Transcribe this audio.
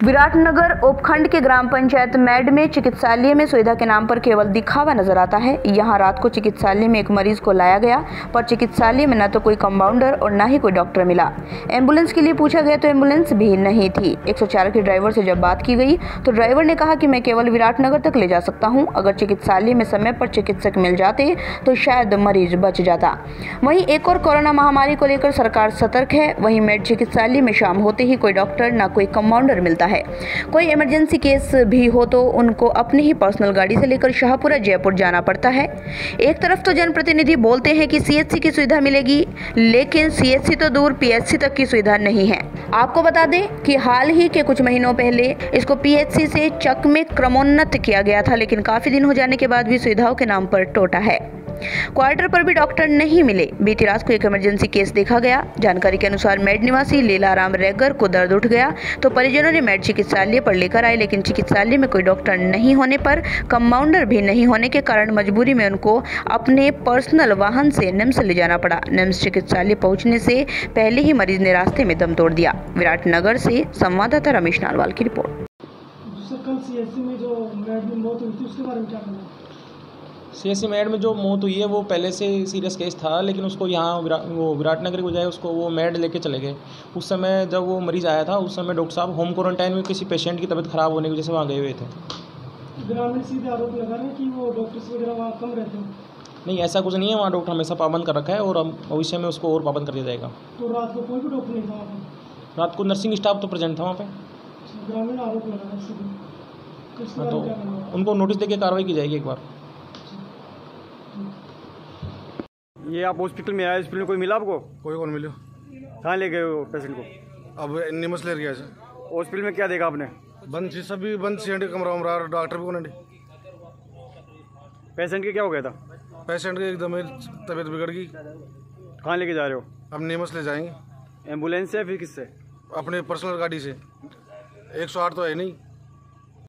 विराटनगर उपखंड के ग्राम पंचायत मैड में चिकित्सालय में सुविधा के नाम पर केवल दिखावा नज़र आता है। यहाँ रात को चिकित्सालय में एक मरीज़ को लाया गया, पर चिकित्सालय में न तो कोई कंपाउंडर और न ही कोई डॉक्टर मिला। एंबुलेंस के लिए पूछा गया तो एंबुलेंस भी नहीं थी। 104 के ड्राइवर से जब बात की गई तो ड्राइवर ने कहा कि मैं केवल विराटनगर तक ले जा सकता हूँ। अगर चिकित्सालय में समय पर चिकित्सक मिल जाते तो शायद मरीज़ बच जाता। वहीं एक और कोरोना महामारी को लेकर सरकार सतर्क है। वहीं मेड चिकित्सालय में शाम होते ही कोई डॉक्टर, न कोई कंपाउंडर मिलता है। कोई इमरजेंसी केस भी हो तो उनको अपनी ही पर्सनल गाड़ी से लेकर शाहपुरा, जयपुर जाना पड़ता है। एक तरफ़ तो जनप्रतिनिधि बोलते हैं कि सीएचसी की सुविधा मिलेगी, लेकिन सीएचसी तो दूर पीएचसी तक की सुविधा नहीं है। आपको बता दें कि हाल ही के कुछ महीनों पहले इसको पीएचसी से चक में क्रमोन्नत किया गया था, लेकिन काफ़ी दिन हो जाने के बाद भी सुविधाओं के नाम पर टोटा है। क्वार्टर पर भी डॉक्टर नहीं मिले। बीती रात को एक इमरजेंसी केस देखा गया। जानकारी के अनुसार मेड निवासी लीलाराम रेगर को दर्द उठ गया। तो परिजनों ने मेड चिकित्सालय पर लेकर आए, लेकिन चिकित्सालय में कोई डॉक्टर नहीं होने पर कंपाउंडर भी नहीं होने के कारण मजबूरी में उनको अपने पर्सनल वाहन से निम्स ले जाना पड़ा। निम्स चिकित्सालय पहुँचने से पहले ही मरीज़ ने रास्ते में दम तोड़ दिया। विराटनगर से संवाददाता रमेश नालवाल की रिपोर्ट। कल सीएससी में जो मौत हुई थी, उसके बारे में क्या कहना सी एस मैड में जो मौत हुई है वो पहले से सीरियस केस था लेकिन उसको यहाँ विरा, वो विराटनगर के बजाय उसको वो मैड लेके चले गए। उस समय जब वो मरीज़ आया था उस समय डॉक्टर साहब होम क्वारंटाइन में किसी पेशेंट की तबीयत ख़राब होने की वजह से वहाँ गए हुए थे। ग्रामीण सीधे आरोप लगा रहे कि वो डॉक्टर्स वगैरह वहाँ कम रहते हैं। नहीं ऐसा कुछ नहीं है वहाँ डॉक्टर हमेशा पाबंद कर रखा है और अब भविष्य में उसको और पाबंद कर दिया जाएगा। तो रात को कोई भी डॉक्टर नहीं था रात को नर्सिंग स्टाफ तो प्रेजेंट था वहाँ पे। अच्छा, ग्रामीण आरोप लगा तो हाँ तो उनको नोटिस देके कार्रवाई की जाएगी एक बार। ये आप हॉस्पिटल में आए हॉस्पिटल में कोई मिला आपको? कोई कौन मिलो? कहाँ ले गए हो पेशेंट को? अब निमस ले गया हॉस्पिटल में क्या देखा आपने? बंद सी सभी बंद सी कमरा उमरा डॉक्टर भी कौन पेशेंट के क्या हो गया था? पेशेंट की एकदम तबीयत बिगड़ गई। कहाँ लेके जा रहे हो? अब निमस ले जाएँगे। एंबुलेंस से फिर किससे? अपने पर्सनल गाड़ी से। एक सौ आठ तो है नहीं।